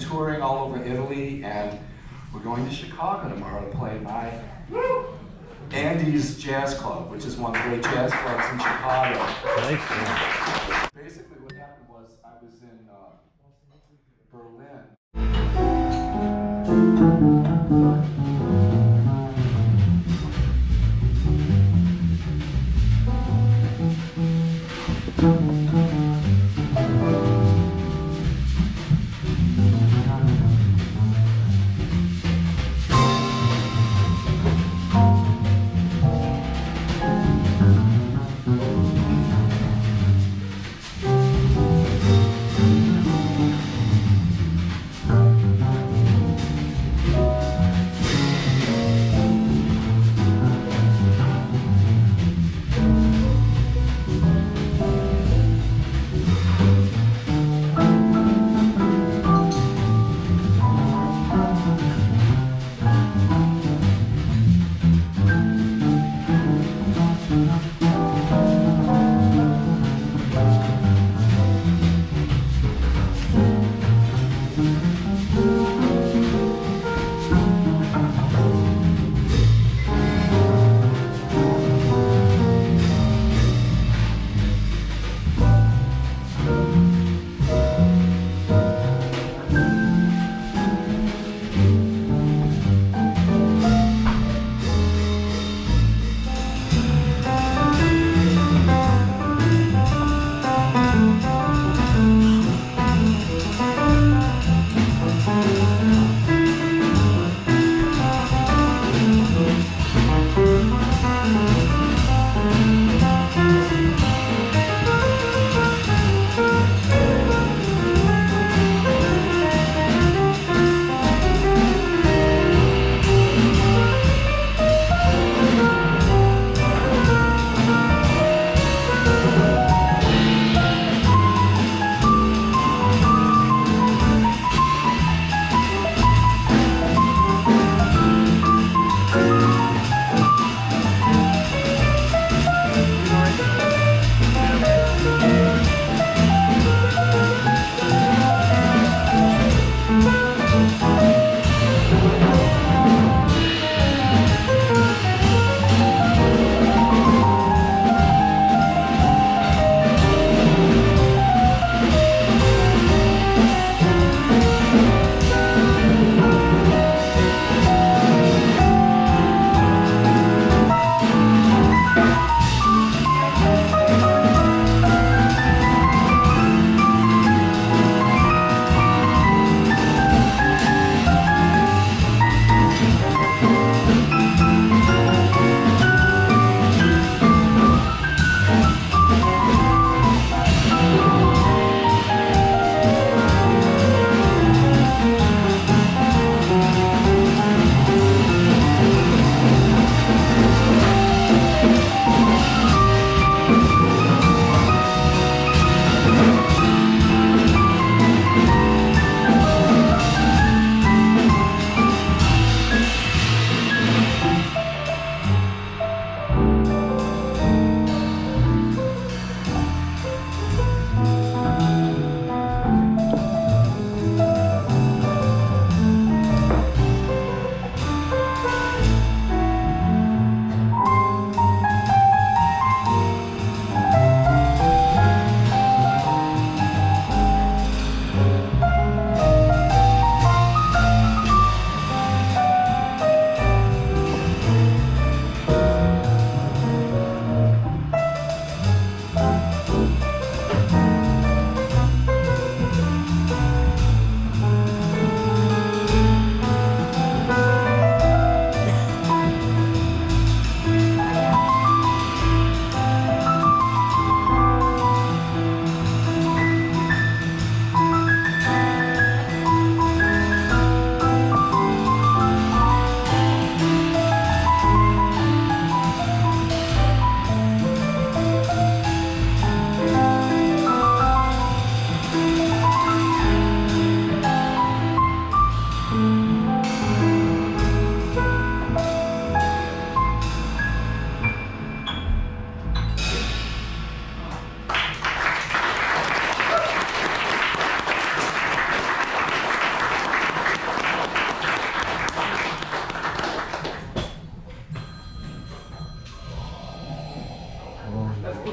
been touring all over Italy, and we're going to Chicago tomorrow to play my Andy's Jazz Club, which is one of the great jazz clubs in Chicago. Basically, what happened was I was in uh, Berlin.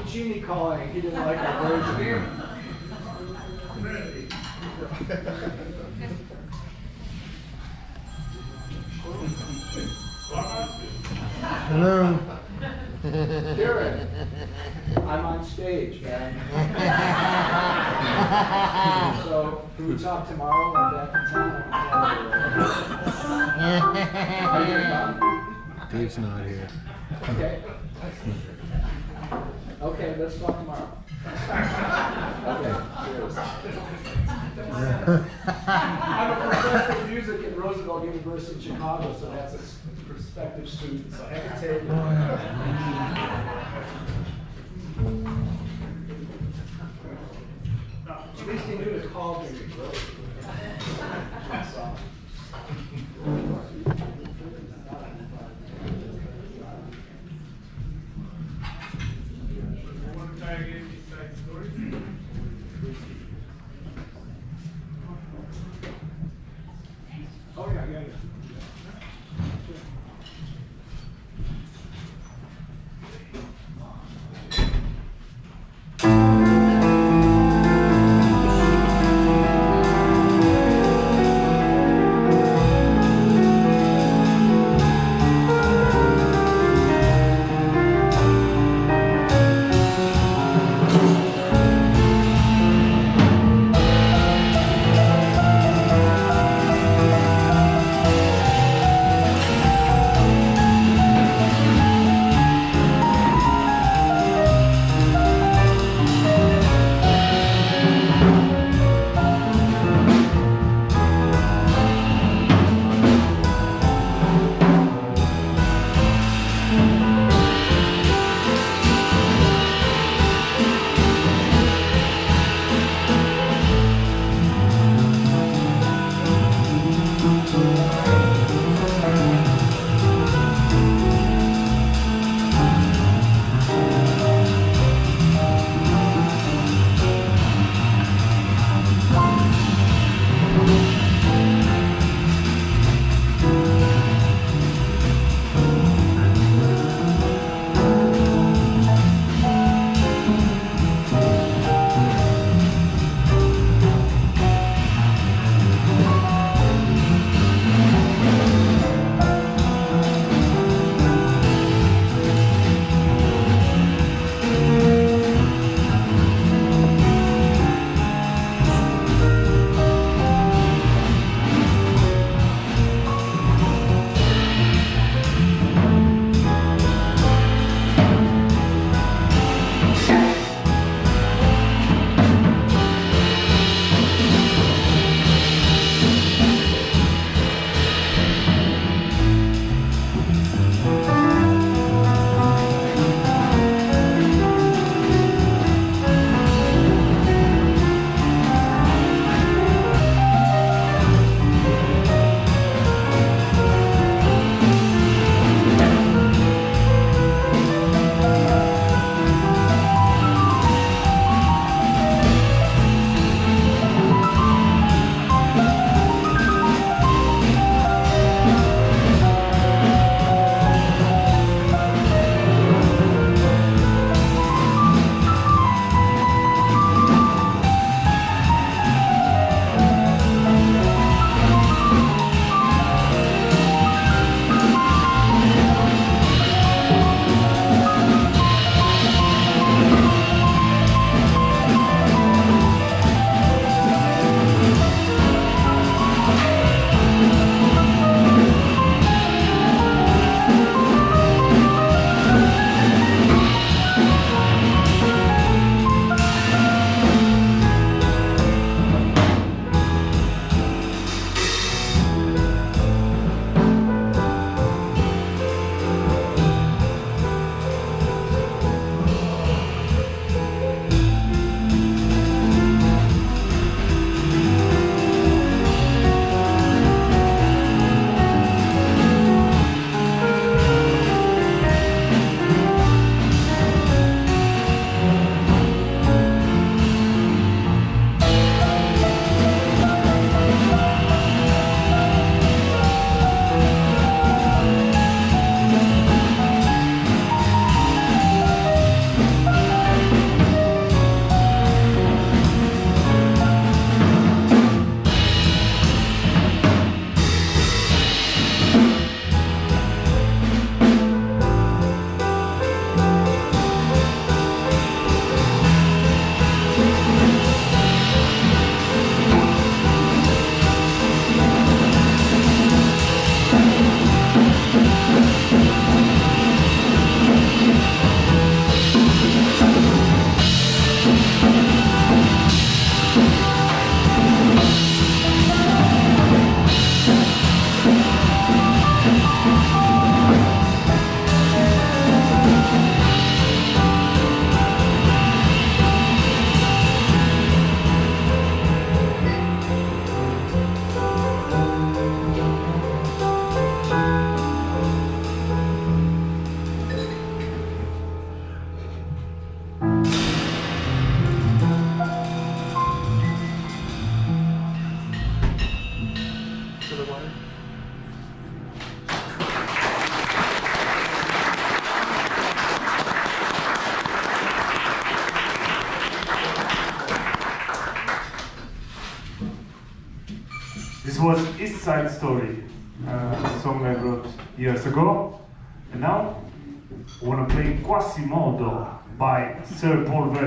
Puccini calling. He didn't like our version. Hello. Kieran, I'm on stage, man. so, can we talk tomorrow when back in town? Are you? Dave's not here. Okay. Okay, let's talk tomorrow. Okay, cheers. I'm a professor of music at Roosevelt University in Chicago, so that's a prospective student, so I can tell you. At least he knew to call me.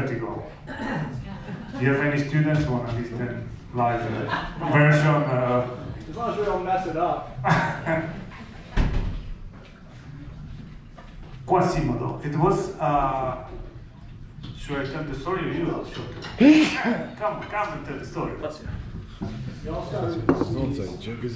Sir Paul Wertico. Do you have any students who want to listen live uh, version? Uh, As long as we don't mess it up. Quasimodo. It was. Uh, should I tell the story or you? Should come, come and tell the story. Y'all started. Zo'n zijn joke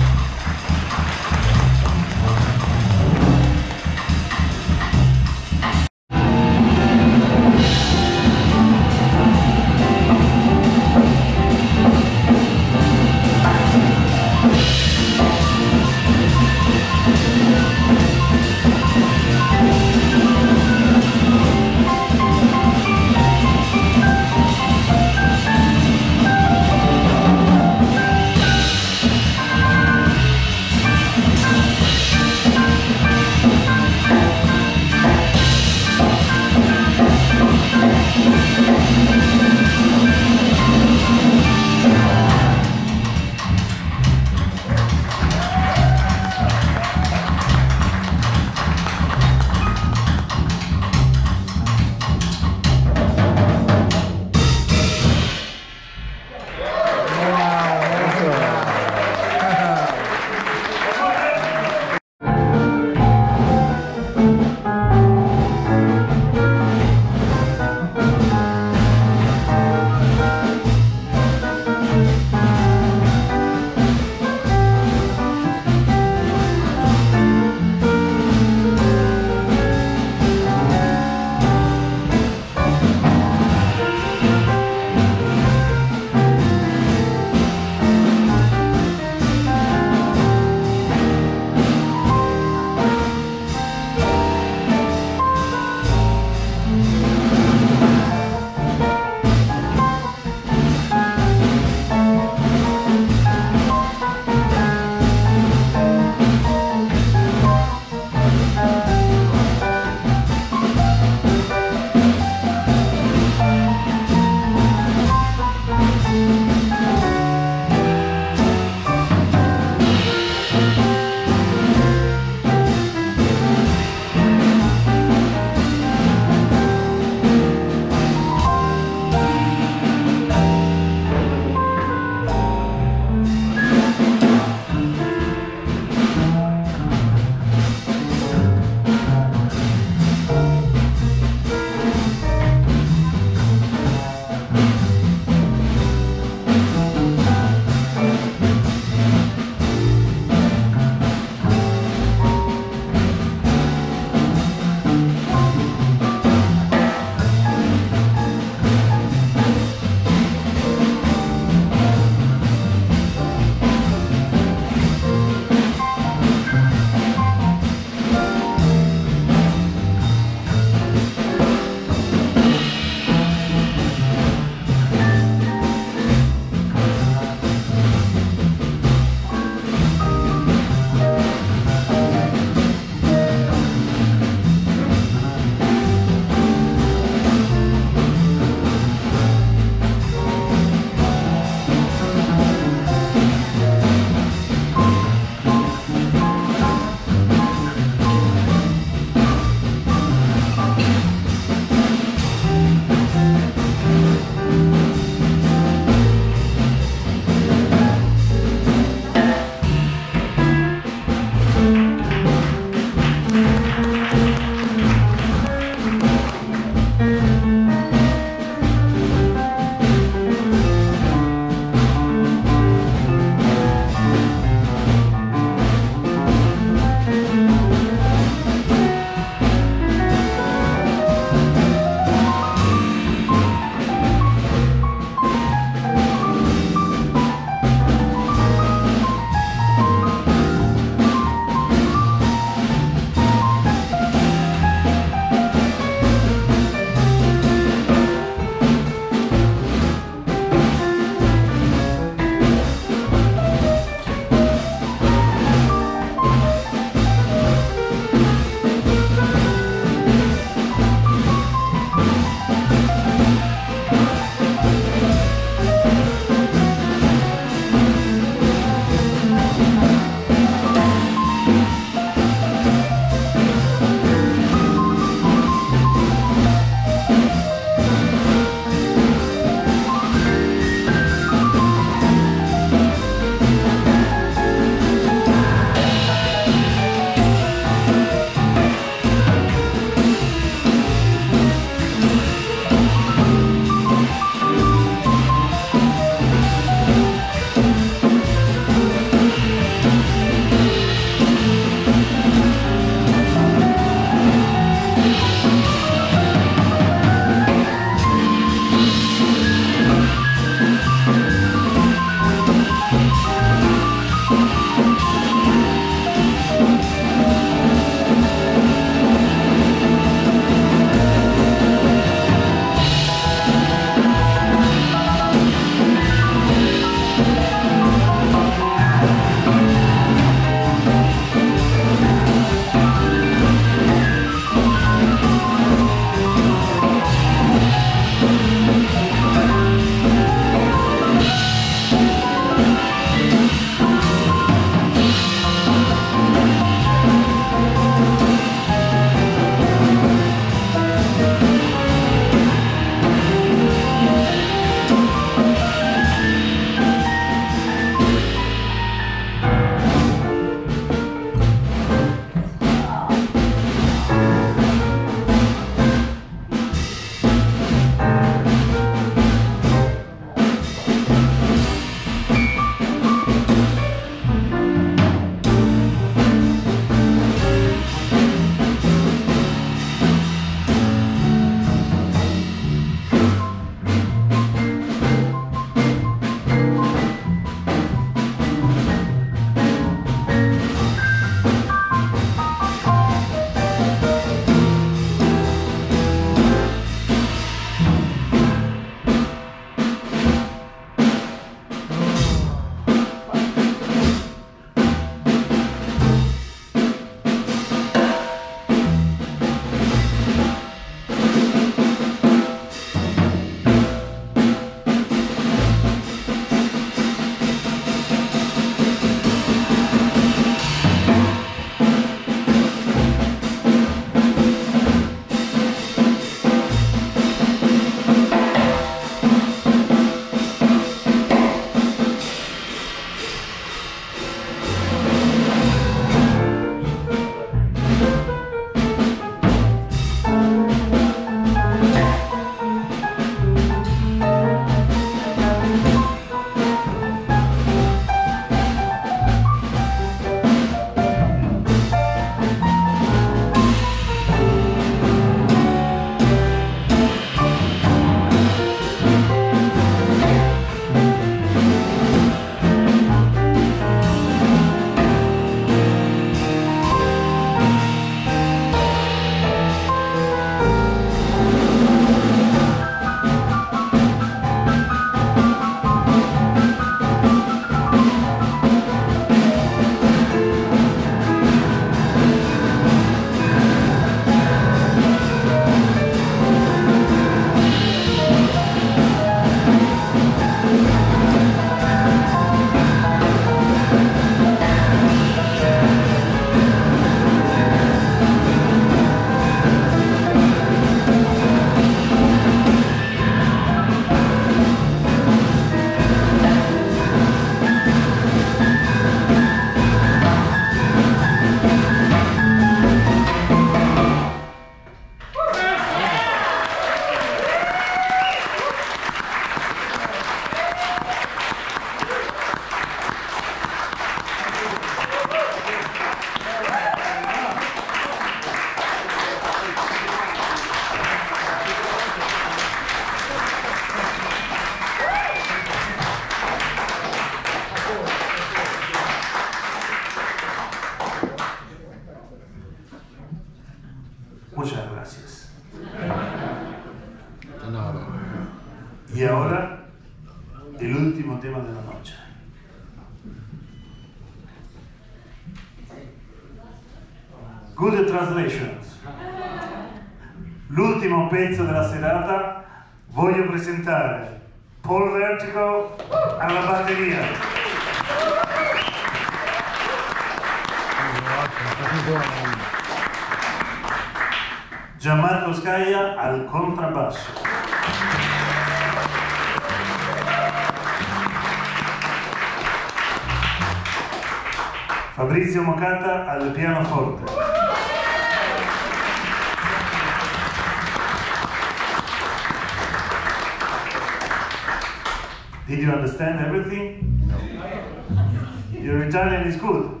Did you understand everything? No. Your Italian is good.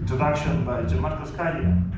Introduction by Gianmarco Scaglia.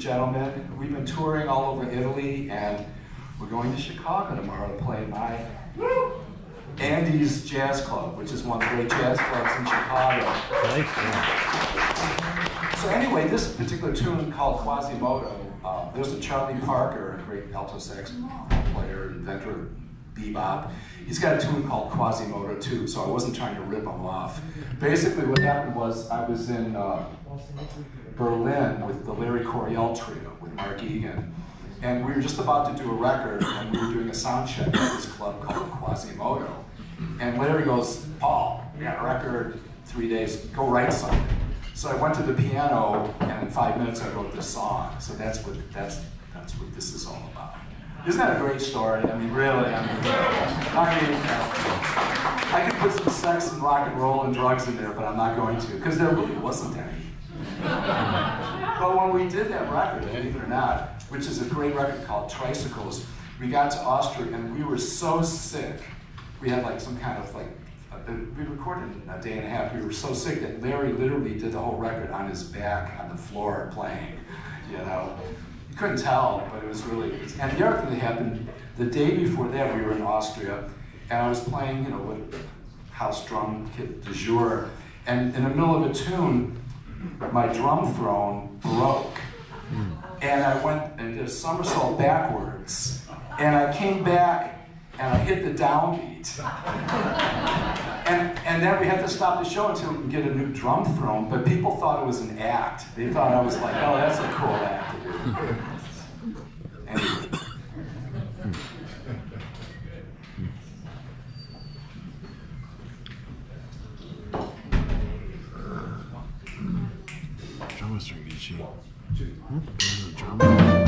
Gentlemen. We've been touring all over Italy and we're going to Chicago tomorrow to play my Andy's Jazz Club, which is one of the great jazz clubs in Chicago. So anyway, this particular tune called Quasimodo, uh, there's a Charlie Parker, a great alto sax player, inventor of bebop. He's got a tune called Quasimodo too, so I wasn't trying to rip him off. Basically what happened was I was in uh, Berlin with the Larry Coryell Trio with Mark Egan. And we were just about to do a record, and we were doing a sound check at this club called Quasimodo. And Larry goes, Paul, we got a record, three days, go write something. So I went to the piano, and in five minutes I wrote this song. So that's what that's that's what this is all about. Isn't that a great story? I mean, really. I mean, I mean, I could put some sex and rock and roll and drugs in there, but I'm not going to, because there really wasn't any. But when we did that record, believe it or not, which is a great record called Tricycles, we got to Austria and we were so sick. We had like some kind of like uh, we recorded in a day and a half. We were so sick that Larry literally did the whole record on his back on the floor playing. You know, you couldn't tell, but it was really. And the other thing that happened the day before that, we were in Austria, and I was playing, you know, with house drum kit de jour, and in the middle of a tune, my drum throne broke, and I went and did a somersault backwards, and I came back and I hit the downbeat. and, and then we had to stop the show until we could get a new drum throne, but people thought it was an act. They thought I was like, oh, that's a cool act to do. Anyway. 去。嗯，不是，全部。